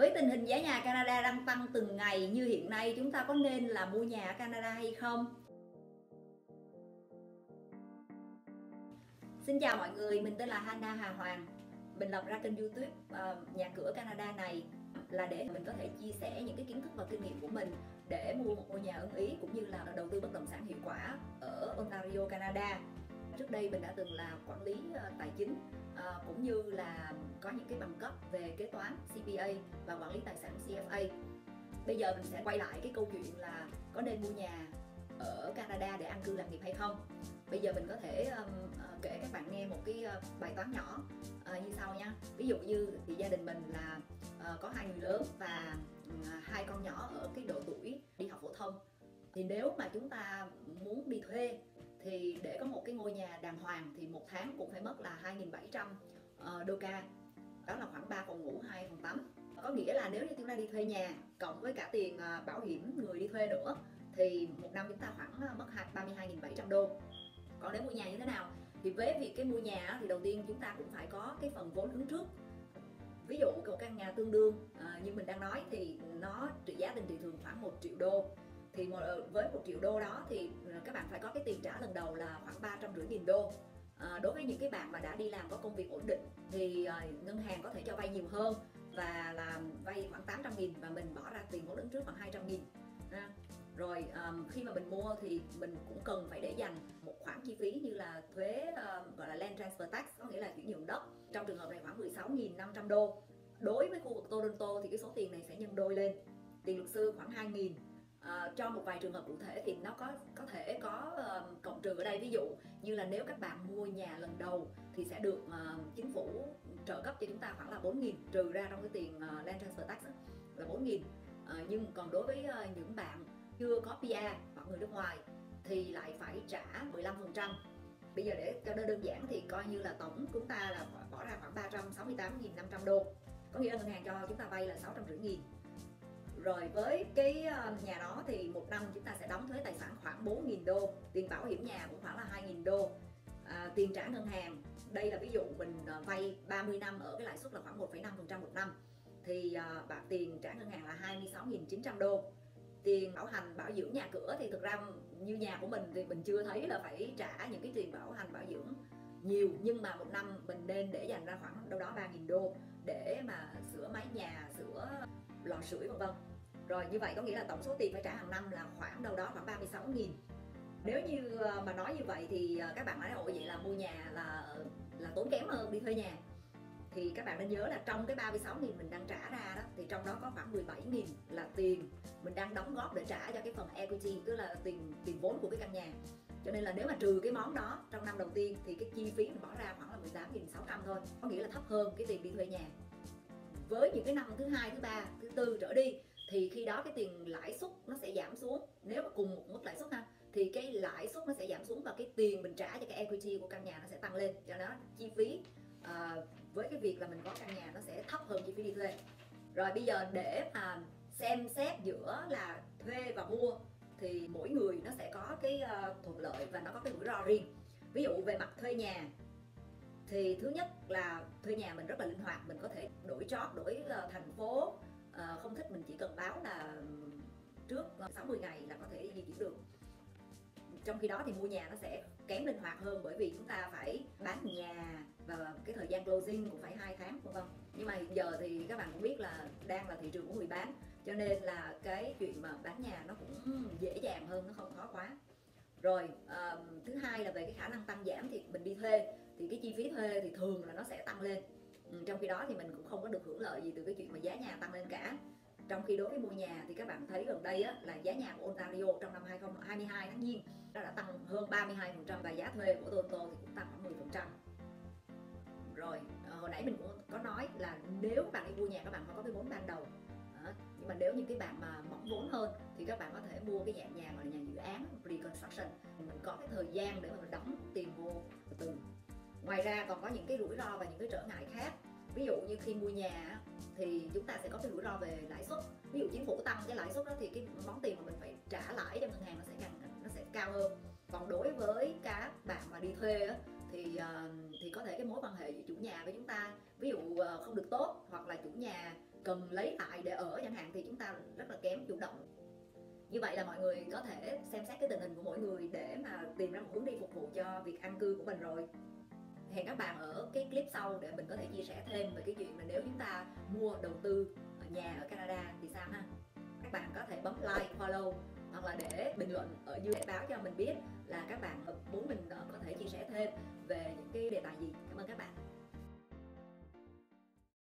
với tình hình giá nhà Canada đang tăng từng ngày như hiện nay chúng ta có nên là mua nhà ở Canada hay không? Xin chào mọi người, mình tên là Hana Hà Hoàng. Mình lập ra kênh youtube uh, Nhà cửa Canada này là để mình có thể chia sẻ những cái kiến thức và kinh nghiệm của mình để mua một ngôi nhà ưng ý cũng như là đầu tư bất động sản hiệu quả ở Ontario, Canada trước đây mình đã từng là quản lý ờ, tài chính ờ, cũng như là có những cái bằng cấp về kế toán CPA và quản lý tài sản CFA bây giờ mình sẽ quay lại cái câu chuyện là có nên mua nhà ở Canada để an cư lạc nghiệp hay không? Bây giờ mình có thể um, kể các bạn nghe một cái bài toán nhỏ uh, như sau nha. Ví dụ như thì gia đình mình là uh, có hai người lớn và uh, hai con nhỏ ở cái độ tuổi đi học phổ thông. Thì nếu mà chúng ta muốn một cái ngôi nhà đàng hoàng thì một tháng cũng phải mất là 2.700 uh, ờ, đô ca. Đó là khoảng 3 phòng ngủ 2 phòng tắm. Có nghĩa là nếu như chúng ta đi thuê nhà cộng với cả tiền ờ, bảo hiểm người đi thuê nữa thì một năm chúng ta khoảng ờ, mất 32.700 đô. Còn nếu mua nhà như thế nào? Thì với việc cái mua nhà thì đầu tiên chúng ta cũng phải có cái phần vốn đứng trước. Ví dụ một căn nhà tương đương à, như mình đang nói thì nó trị giá trên thị thường khoảng 1 triệu đô thì ờ, với một triệu đô đó thì ờ, các bạn phải có cái tiền trả lần đầu là khoảng ba trăm rưỡi nghìn đô. À, đối với những cái bạn mà đã đi làm có công việc ổn định thì ngân hàng có thể cho vay nhiều hơn và làm vay khoảng 800 nghìn và mình bỏ ra tiền vốn đứng trước khoảng 200 nghìn à, rồi um, khi mà mình mua thì mình cũng cần phải để dành một khoản chi phí như là thuế um, gọi là land transfer tax có nghĩa là chuyển nhượng đất. Trong trường hợp này khoảng 16.500 đô. Đối với khu vực Toronto thì cái số tiền này sẽ nhân đôi lên. Tiền luật sư khoảng 2.000 à, cho một vài trường hợp cụ thể thì nó có có thể có uh, cộng trừ ở đây. Ví dụ như là nếu các bạn mua nhà lần đầu thì sẽ được uh, chính phủ trợ cấp cho chúng ta khoảng là 4.000 trừ ra trong cái tiền uh, land transfer tax đó, là 4.000 uh, nhưng còn đối với uh, những bạn chưa có PR hoặc người nước ngoài thì lại phải trả 15% bây giờ để cho nó đơn giản thì coi như là tổng chúng ta là bỏ ra khoảng 368.500 đô. Có nghĩa là ngân hàng cho chúng ta vay là 650 nghìn rồi với cái ờ, nhà đó thì một năm chúng ta sẽ đóng thuế tài sản khoảng 4.000 đô tiền bảo hiểm nhà cũng khoảng là 2.000 đô. À, tiền trả ngân hàng đây là ví dụ mình ờ, vay 30 năm ở cái lãi suất là khoảng 1,5% một năm. Thì uh, bạc tiền trả ngân hàng là 26.900 đô. Tiền bảo hành bảo dưỡng nhà cửa thì thực ra như nhà của mình thì mình chưa thấy là phải trả những cái tiền bảo hành bảo dưỡng nhiều. Nhưng mà một năm mình nên để dành ra khoảng đâu đó 3.000 đô để mà sửa máy lò sưởi vân vân. Rồi, như vậy có nghĩa là tổng số tiền phải trả hàng năm là khoảng đâu đó khoảng 36 nghìn. Nếu như ờ, mà nói như vậy thì ờ, các bạn nói ồ vậy là mua nhà là là tốn kém hơn đi thuê nhà. Thì các bạn nên nhớ là trong cái 36 nghìn mình đang trả ra đó, thì trong đó có khoảng 17 nghìn là tiền mình đang đóng góp để trả cho cái phần equity, tức là tiền tiền vốn của cái căn nhà. Cho nên là nếu mà trừ cái món đó trong năm đầu tiên thì cái chi phí mình bỏ ra khoảng là 18.600 thôi. Có nghĩa là thấp hơn cái tiền đi thuê nhà với những cái năm thứ hai thứ ba thứ tư trở đi thì khi đó cái tiền lãi suất nó sẽ giảm xuống. Nếu mà cùng một mức lãi suất ha thì cái lãi suất nó sẽ giảm xuống và cái tiền mình trả cho cái equity của căn nhà nó sẽ tăng lên. Cho nó chi phí à, với cái việc là mình có căn nhà nó sẽ thấp hơn chi phí đi thuê. Rồi bây giờ để mà xem xét giữa là thuê và mua thì mỗi người nó sẽ có cái uh, thuận lợi và nó có cái rủi ro riêng. Ví dụ về mặt thuê nhà thì thứ nhất là thuê nhà mình rất là linh hoạt, mình có thể đổi chót đổi ờ, thành phố. Ờ, không thích mình chỉ cần báo là trước ờ, 60 ngày là có thể di chuyển được. Trong khi đó thì mua nhà nó sẽ kém linh hoạt hơn bởi vì chúng ta phải bán nhà và cái thời gian closing cũng phải hai tháng, vân vân. Nhưng mà giờ thì các bạn cũng biết là đang là thị trường của người bán, cho nên là cái chuyện mà bán nhà nó cũng dễ dàng hơn, nó không khó quá rồi uh, thứ hai là về cái khả năng tăng giảm thì mình đi thuê. Thì cái chi phí thuê thì thường là nó sẽ tăng lên. Ừ, trong khi đó thì mình cũng không có được hưởng lợi gì từ cái chuyện mà giá nhà tăng lên cả. Trong khi đối với mua nhà thì các bạn thấy gần đây á, là giá nhà của Ontario trong năm 2022 tháng Giêng nó đã tăng hơn 32% và giá thuê của Toronto thì cũng tăng khoảng 10% rồi ờ, hồi nãy mình cũng có nói là nếu bạn đi mua nhà các bạn phải có cái vốn ban đầu đó. nhưng mà nếu những cái bạn mà mỏng vốn hơn thì các bạn có thể mua cái dạng nhà gọi là nhà dự án reconstruction. Mình có cái thời gian để mà mình đóng tiền vô từ ngoài ra còn có những cái rủi ro và những cái trở ngại khác. Ví dụ như khi mua nhà thì chúng ta sẽ có cái rủi ro về lãi suất. Ví dụ chính phủ tăng cái lãi suất đó thì cái món tiền mà mình phải trả lãi cho ngân hàng nó sẽ càng nó sẽ cao hơn. Còn đối với các bạn mà đi thuê á, thì ờ, thì có thể cái mối quan hệ giữa chủ nhà với chúng ta ví dụ ờ, không được tốt hoặc là chủ nhà cần lấy lại để ở chẳng hạn, thì chúng ta rất là kém chủ động. Như vậy là mọi người có thể xem xét cái tình hình của mỗi người để mà tìm ra một hướng đi phục vụ cho việc an cư của mình rồi. Hẹn các bạn ở cái clip sau để mình có thể chia sẻ thêm về cái chuyện mà nếu chúng ta mua đầu tư ở nhà ở Canada thì sao ha? Các bạn có thể bấm like, follow hoặc là để bình luận ở dưới để báo cho mình biết là các bạn muốn mình có thể chia sẻ thêm về những cái đề tài gì. Cảm ơn các bạn.